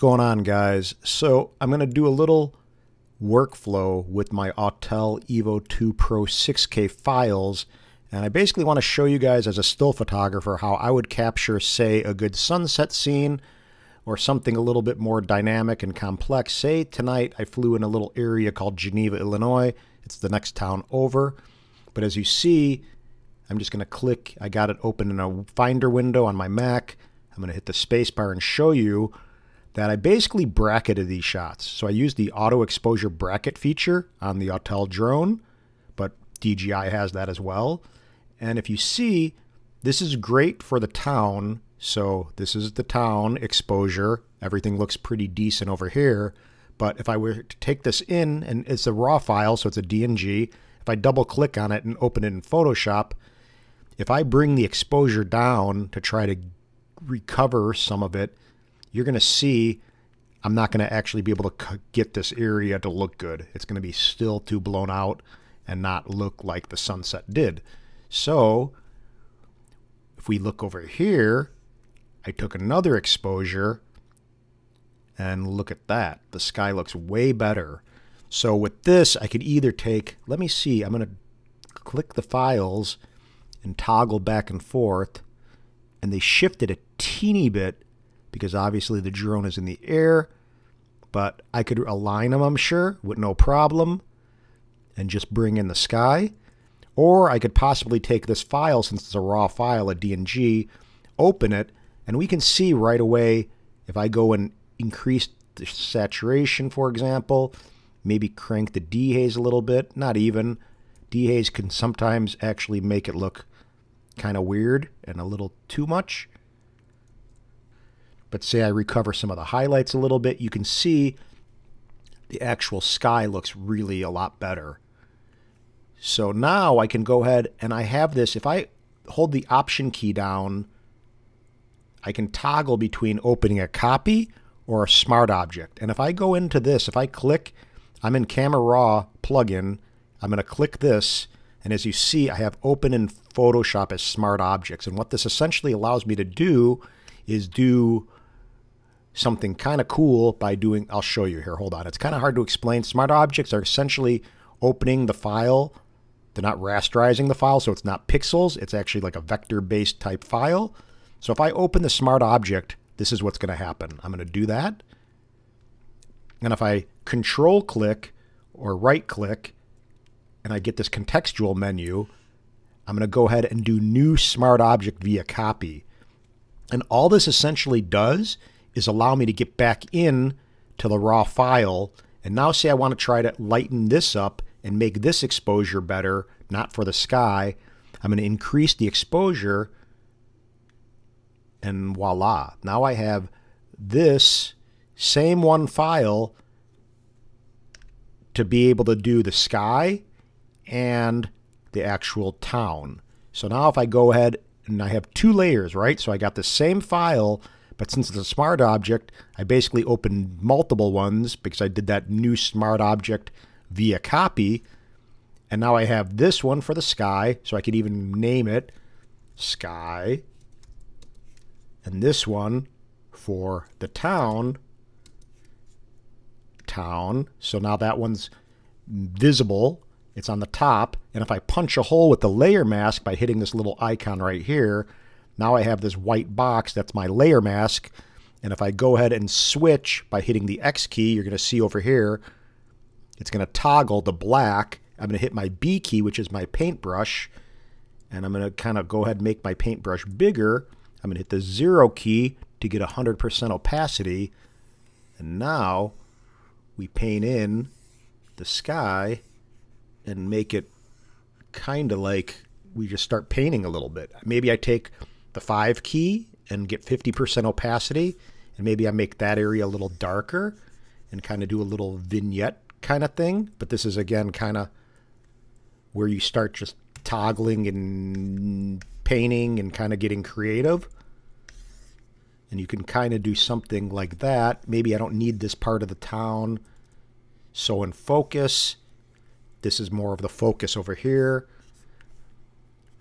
going on guys? So I'm going to do a little workflow with my Autel Evo 2 Pro 6K files and I basically want to show you guys as a still photographer how I would capture say a good sunset scene or something a little bit more dynamic and complex. Say tonight I flew in a little area called Geneva, Illinois. It's the next town over. But as you see, I'm just going to click. I got it open in a Finder window on my Mac. I'm going to hit the spacebar and show you that I basically bracketed these shots. So I used the auto exposure bracket feature on the Autel drone, but DJI has that as well. And if you see, this is great for the town. So this is the town exposure. Everything looks pretty decent over here. But if I were to take this in, and it's a raw file, so it's a DNG, if I double click on it and open it in Photoshop, if I bring the exposure down to try to recover some of it, you're going to see I'm not going to actually be able to get this area to look good. It's going to be still too blown out and not look like the sunset did. So if we look over here, I took another exposure and look at that. The sky looks way better. So with this, I could either take, let me see, I'm going to click the files and toggle back and forth. And they shifted a teeny bit because obviously the drone is in the air, but I could align them, I'm sure, with no problem and just bring in the sky. Or I could possibly take this file, since it's a raw file, a DNG, open it, and we can see right away if I go and increase the saturation, for example, maybe crank the dehaze a little bit, not even. Dehaze can sometimes actually make it look kind of weird and a little too much. But say I recover some of the highlights a little bit, you can see the actual sky looks really a lot better. So now I can go ahead and I have this. If I hold the Option key down, I can toggle between opening a copy or a smart object. And if I go into this, if I click, I'm in Camera Raw plugin, I'm going to click this, and as you see, I have open in Photoshop as smart objects. And what this essentially allows me to do is do something kind of cool by doing, I'll show you here, hold on. It's kind of hard to explain. Smart objects are essentially opening the file. They're not rasterizing the file, so it's not pixels. It's actually like a vector-based type file. So if I open the smart object, this is what's going to happen. I'm going to do that. And if I control click or right click and I get this contextual menu, I'm going to go ahead and do new smart object via copy. And all this essentially does is allow me to get back in to the raw file. And now say I want to try to lighten this up and make this exposure better, not for the sky. I'm going to increase the exposure and voila. Now I have this same one file to be able to do the sky and the actual town. So now if I go ahead and I have two layers, right? So I got the same file, but since it's a smart object, I basically opened multiple ones because I did that new smart object via copy. And now I have this one for the sky, so I could even name it sky. And this one for the town, town. So now that one's visible. It's on the top. And if I punch a hole with the layer mask by hitting this little icon right here, now I have this white box. That's my layer mask. And if I go ahead and switch by hitting the X key, you're going to see over here, it's going to toggle the black. I'm going to hit my B key, which is my paintbrush. And I'm going to kind of go ahead and make my paintbrush bigger. I'm going to hit the zero key to get 100% opacity. And now we paint in the sky and make it kind of like we just start painting a little bit. Maybe I take the 5 key and get 50% opacity, and maybe I make that area a little darker and kind of do a little vignette kind of thing. But this is, again, kind of where you start just toggling and painting and kind of getting creative. And you can kind of do something like that. Maybe I don't need this part of the town. So in focus, this is more of the focus over here.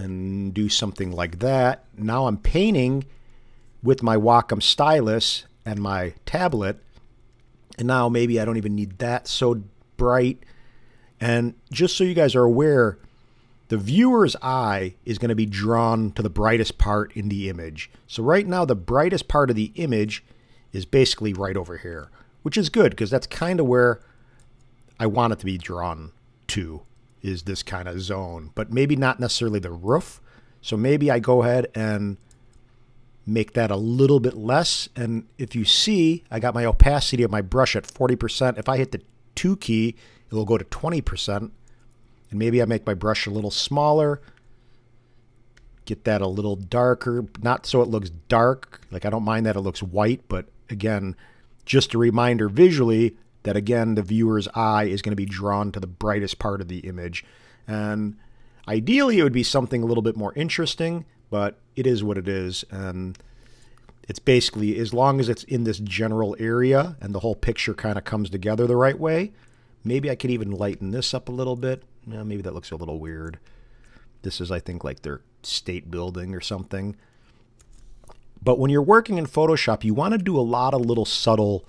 And do something like that. Now I'm painting with my Wacom stylus and my tablet. And now maybe I don't even need that so bright. And just so you guys are aware, the viewer's eye is going to be drawn to the brightest part in the image. So right now, the brightest part of the image is basically right over here, which is good because that's kind of where I want it to be drawn to is this kind of zone, but maybe not necessarily the roof. So maybe I go ahead and make that a little bit less. And if you see, I got my opacity of my brush at 40%. If I hit the 2 key, it will go to 20%. And maybe I make my brush a little smaller. Get that a little darker, not so it looks dark. Like I don't mind that it looks white, but again, just a reminder visually that again, the viewer's eye is going to be drawn to the brightest part of the image. And ideally it would be something a little bit more interesting, but it is what it is. And it's basically, as long as it's in this general area and the whole picture kind of comes together the right way, maybe I could even lighten this up a little bit. Yeah, maybe that looks a little weird. This is, I think, like their state building or something. But when you're working in Photoshop, you want to do a lot of little subtle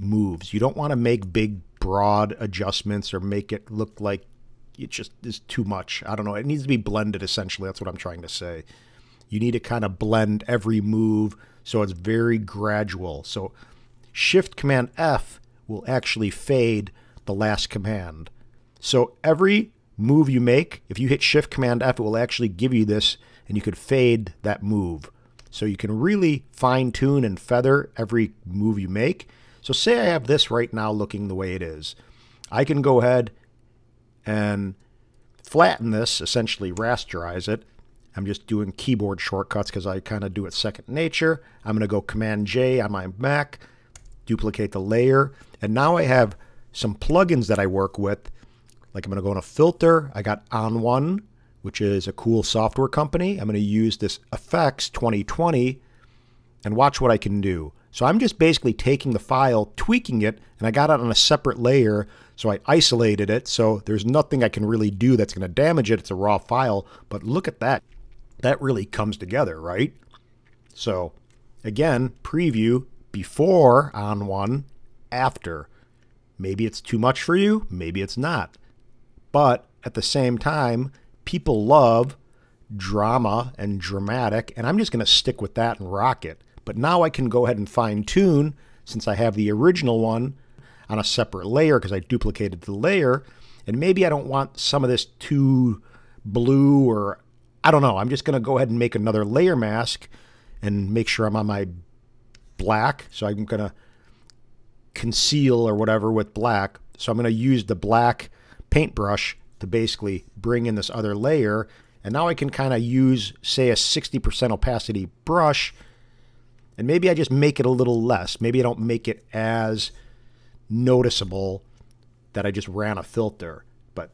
moves. You don't want to make big, broad adjustments or make it look like it just is too much. I don't know. It needs to be blended, essentially. That's what I'm trying to say. You need to kind of blend every move so it's very gradual. So Shift Command F will actually fade the last command. So every move you make, if you hit Shift Command F, it will actually give you this and you could fade that move. So you can really fine tune and feather every move you make. So say I have this right now looking the way it is. I can go ahead and flatten this, essentially rasterize it. I'm just doing keyboard shortcuts because I kind of do it second nature. I'm going to go Command J on my Mac, duplicate the layer, and now I have some plugins that I work with. Like I'm going to go in a filter. I got ON1, which is a cool software company. I'm going to use this Effects 2020 and watch what I can do. So I'm just basically taking the file, tweaking it, and I got it on a separate layer. So I isolated it. So there's nothing I can really do that's going to damage it. It's a raw file. But look at that. That really comes together, right? So again, preview before ON1, after. Maybe it's too much for you. Maybe it's not. But at the same time, people love drama and dramatic, and I'm just going to stick with that and rock it. But now I can go ahead and fine tune, since I have the original one on a separate layer because I duplicated the layer, and maybe I don't want some of this too blue or I don't know. I'm just going to go ahead and make another layer mask and make sure I'm on my black. So I'm going to conceal or whatever with black. So I'm going to use the black paintbrush to basically bring in this other layer. And now I can kind of use, say, a 60% opacity brush. And maybe I just make it a little less. Maybe I don't make it as noticeable that I just ran a filter. But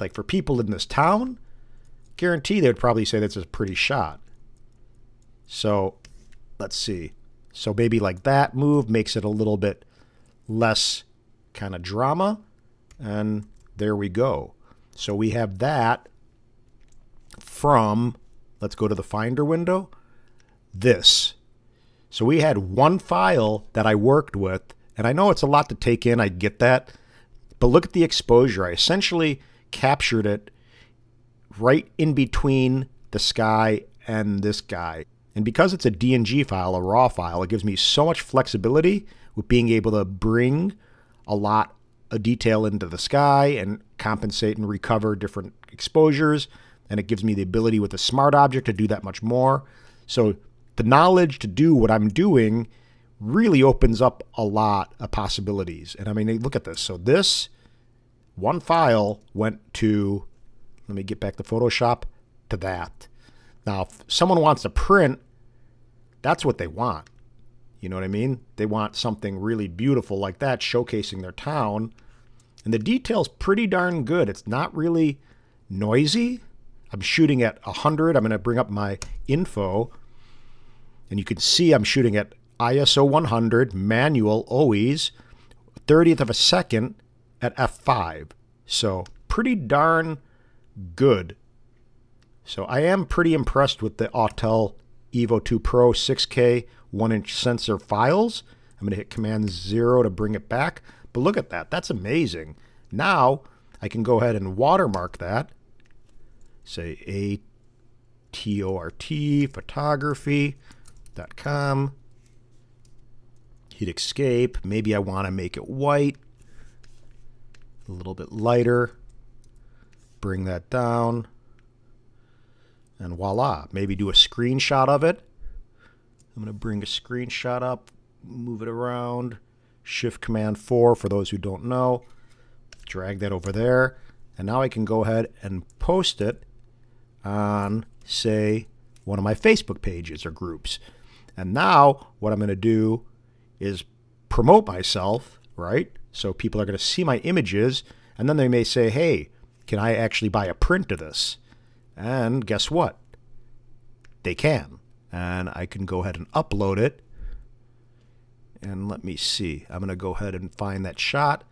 like for people in this town, guarantee they would probably say that's a pretty shot. So let's see. So maybe like that move makes it a little bit less kind of drama. And there we go. So we have that from, let's go to the Finder window, this. So we had one file that I worked with, and I know it's a lot to take in, I get that, but look at the exposure. I essentially captured it right in between the sky and this guy. And because it's a DNG file, a raw file, it gives me so much flexibility with being able to bring a lot of detail into the sky and compensate and recover different exposures. And it gives me the ability with a smart object to do that much more. So the knowledge to do what I'm doing really opens up a lot of possibilities. And I mean, look at this. So this one file went to, let me get back to Photoshop, to that. Now, if someone wants to print, that's what they want. You know what I mean? They want something really beautiful like that, showcasing their town. And the detail's pretty darn good. It's not really noisy. I'm shooting at 100. I'm going to bring up my info. And you can see I'm shooting at ISO 100, manual, always, 30th of a second at f5. So pretty darn good. So I am pretty impressed with the Autel Evo 2 Pro 6K one inch sensor files. I'm going to hit Command 0 to bring it back. But look at that. That's amazing. Now I can go ahead and watermark that. Say A-T-O-R-T, photography.com. Hit escape. Maybe I want to make it white. A little bit lighter. Bring that down. And voila. Maybe do a screenshot of it. I'm going to bring a screenshot up, move it around. Shift Command 4 for those who don't know. Drag that over there. And now I can go ahead and post it on, say, one of my Facebook pages or groups. And now what I'm going to do is promote myself, right? So people are going to see my images, and then they may say, hey, can I actually buy a print of this? And guess what? They can. And I can go ahead and upload it. And let me see. I'm going to go ahead and find that shot.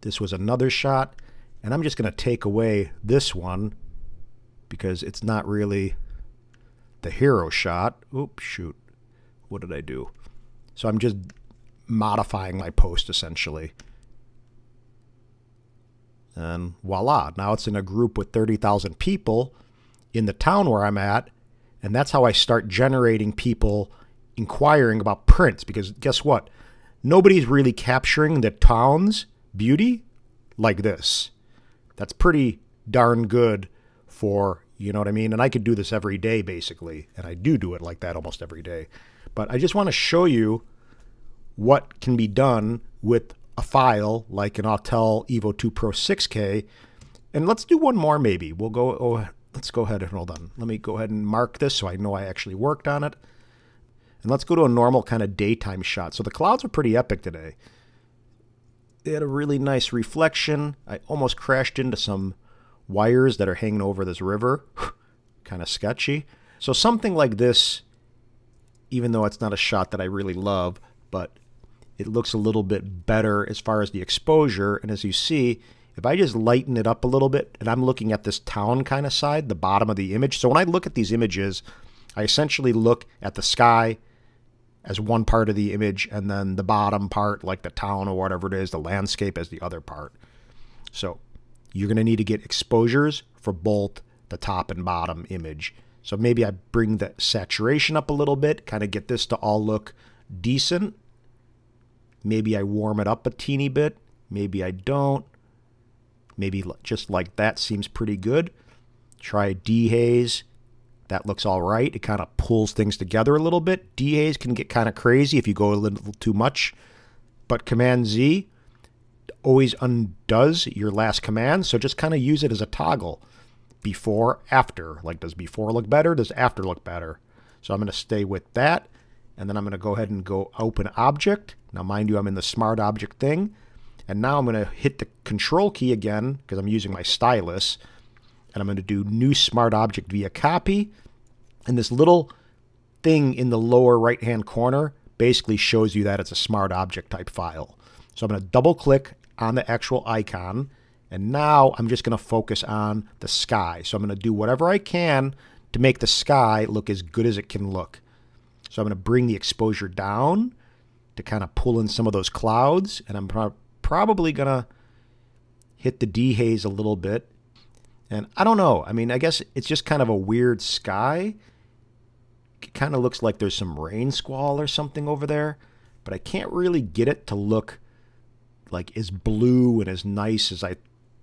This was another shot. And I'm just going to take away this one because it's not really the hero shot. Oops, shoot. What did I do? So I'm just modifying my post essentially. And voila, now it's in a group with 30,000 people in the town where I'm at. And that's how I start generating people inquiring about prints. Because guess what? Nobody's really capturing the town's beauty like this. That's pretty darn good for, you know what I mean? And I could do this every day, basically. And I do do it like that almost every day. But I just want to show you what can be done with a file like an Autel Evo 2 Pro 6K. And let's do one more maybe. We'll go, oh, let's go ahead and hold on. Let me go ahead and mark this so I know I actually worked on it. And let's go to a normal kind of daytime shot. So the clouds are pretty epic today. They had a really nice reflection. I almost crashed into some wires that are hanging over this river. kind of sketchy. So something like this, even though it's not a shot that I really love, but it looks a little bit better as far as the exposure. And as you see, if I just lighten it up a little bit, and I'm looking at this town kind of side, the bottom of the image. So when I look at these images, I essentially look at the sky as one part of the image, and then the bottom part, like the town or whatever it is, the landscape as the other part. So you're going to need to get exposures for both the top and bottom image. So maybe I bring the saturation up a little bit, kind of get this to all look decent. Maybe I warm it up a teeny bit. Maybe I don't. Maybe just like that seems pretty good. Try dehaze. That looks all right. It kind of pulls things together a little bit. Dehaze can get kind of crazy if you go a little too much. But Command Z always undoes your last command. So just kind of use it as a toggle. Before, after. Like, does before look better? Does after look better? So I'm going to stay with that. And then I'm going to go ahead and go open object. Now, mind you, I'm in the smart object thing. And now I'm going to hit the control key again because I'm using my stylus. And I'm going to do new smart object via copy. And this little thing in the lower right hand corner basically shows you that it's a smart object type file. So I'm going to double click on the actual icon. And now I'm just going to focus on the sky. So I'm going to do whatever I can to make the sky look as good as it can look. So I'm going to bring the exposure down to kind of pull in some of those clouds. And I'm pro probably going to hit the dehaze a little bit. And I don't know. I mean, I guess it's just kind of a weird sky. It kind of looks like there's some rain squall or something over there. But I can't really get it to look like as blue and as nice as I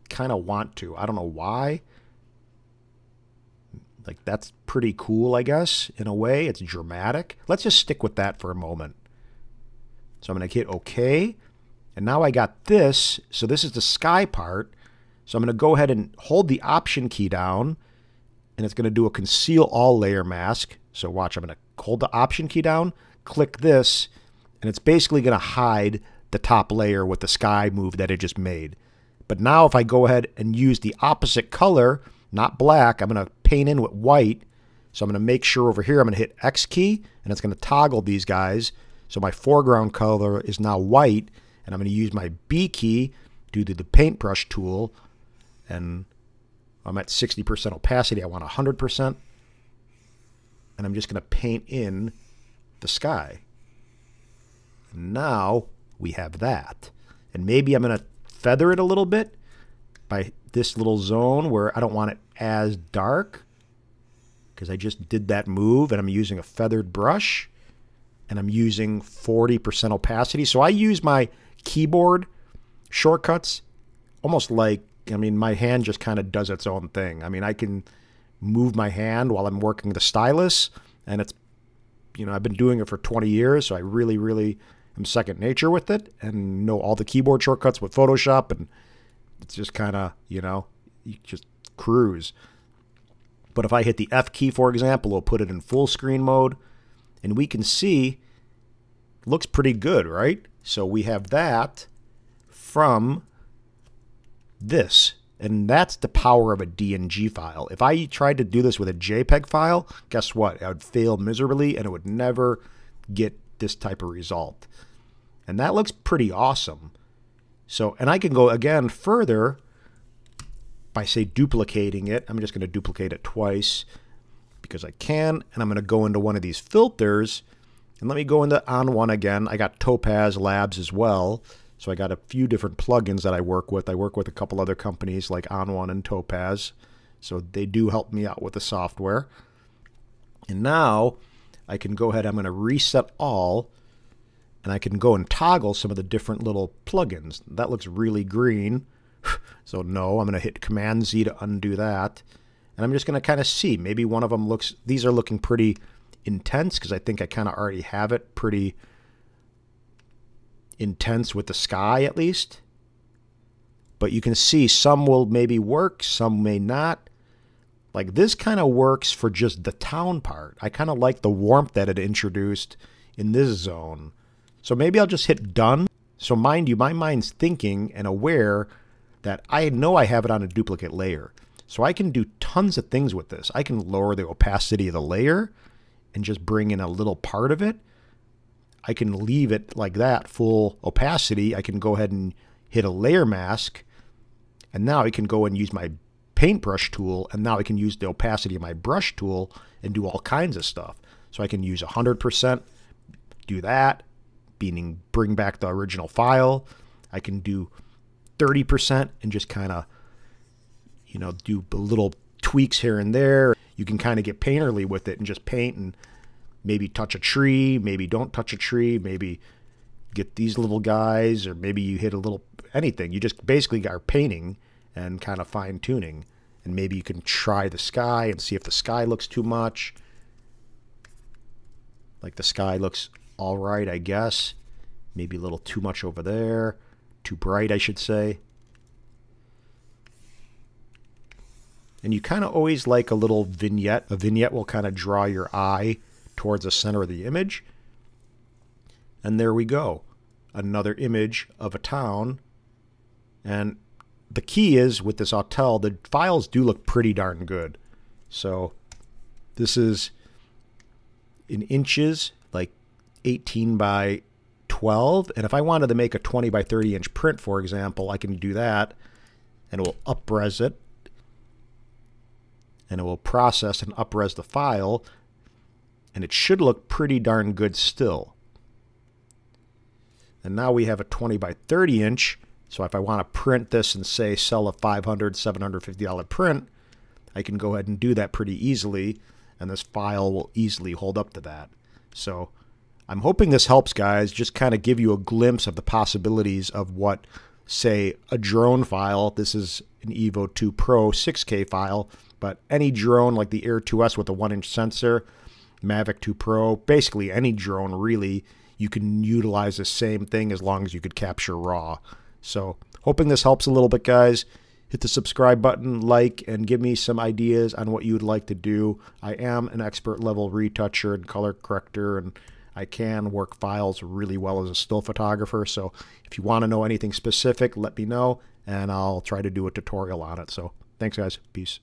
kind of want to. I don't know why. Like that's pretty cool, I guess, in a way. It's dramatic. Let's just stick with that for a moment. So I'm going to hit OK. And now I got this. So this is the sky part. So I'm going to go ahead and hold the Option key down. And it's going to do a Conceal All Layer Mask. So watch, I'm going to hold the Option key down, click this, and it's basically going to hide the top layer with the sky move that it just made. But now if I go ahead and use the opposite color, not black. I'm going to paint in with white. So I'm going to make sure over here I'm going to hit X key and it's going to toggle these guys. So my foreground color is now white and I'm going to use my B key due to the paintbrush tool and I'm at 60% opacity. I want 100% and I'm just going to paint in the sky. Now we have that. And maybe I'm going to feather it a little bit by this little zone where I don't want it as dark because I just did that move and I'm using a feathered brush and I'm using 40% opacity. So I use my keyboard shortcuts almost like, I mean, my hand just kind of does its own thing. I mean, I can move my hand while I'm working the stylus and it's, you know, I've been doing it for 20 years. So I really, really am second nature with it and know all the keyboard shortcuts with Photoshop and it's just kind of, you know, you just cruise. But if I hit the F key, for example, it'll put it in full screen mode. And we can see, looks pretty good, right? So we have that from this. And that's the power of a DNG file. If I tried to do this with a JPEG file, guess what? I would fail miserably and it would never get this type of result. And that looks pretty awesome. So, and I can go again further by say duplicating it. I'm just going to duplicate it twice because I can. And I'm going to go into one of these filters and let me go into ON1 again. I got Topaz Labs as well. So I got a few different plugins that I work with. I work with a couple other companies like ON1 and Topaz. So they do help me out with the software. And now I can go ahead, I'm going to reset all and I can go and toggle some of the different little plugins. That looks really green. So no, I'm going to hit Command Z to undo that. And I'm just going to kind of see. Maybe one of them looks, these are looking pretty intense because I think I kind of already have it pretty intense with the sky at least. But you can see some will maybe work, some may not. Like this kind of works for just the town part. I kind of like the warmth that it introduced in this zone. So maybe I'll just hit done. So mind you, my mind's thinking and aware that I know I have it on a duplicate layer. So I can do tons of things with this. I can lower the opacity of the layer and just bring in a little part of it. I can leave it like that, full opacity. I can go ahead and hit a layer mask. And now I can go and use my paintbrush tool. And now I can use the opacity of my brush tool and do all kinds of stuff. So I can use 100%, do that, meaning bring back the original file. I can do 30% and just kind of, you know, do little tweaks here and there. You can kind of get painterly with it and just paint and maybe touch a tree, maybe don't touch a tree, maybe get these little guys, or maybe you hit a little anything. You just basically are painting and kind of fine tuning. And maybe you can try the sky and see if the sky looks too much. Like the sky looks all right, I guess. Maybe a little too much over there too bright, I should say. And you kind of always like a little vignette. A vignette will kind of draw your eye towards the center of the image. And there we go. Another image of a town. And the key is with this Autel, the files do look pretty darn good. So this is in inches, like 18 by 12. And if I wanted to make a 20 by 30 inch print, for example, I can do that and it will upres it and it will process and upres the file and it should look pretty darn good still. And now we have a 20 by 30 inch. So if I want to print this and say sell a $500, $750 print, I can go ahead and do that pretty easily and this file will easily hold up to that. So I'm hoping this helps, guys, just kind of give you a glimpse of the possibilities of what, say, a drone file. This is an Evo 2 Pro 6K file, but any drone like the Air 2S with a 1 inch sensor, Mavic 2 Pro, basically any drone really, you can utilize the same thing as long as you could capture RAW. So, hoping this helps a little bit, guys. Hit the subscribe button, like, and give me some ideas on what you would like to do. I am an expert level retoucher and color corrector and I can work files really well as a still photographer. So if you want to know anything specific, let me know and I'll try to do a tutorial on it. So thanks, guys. Peace.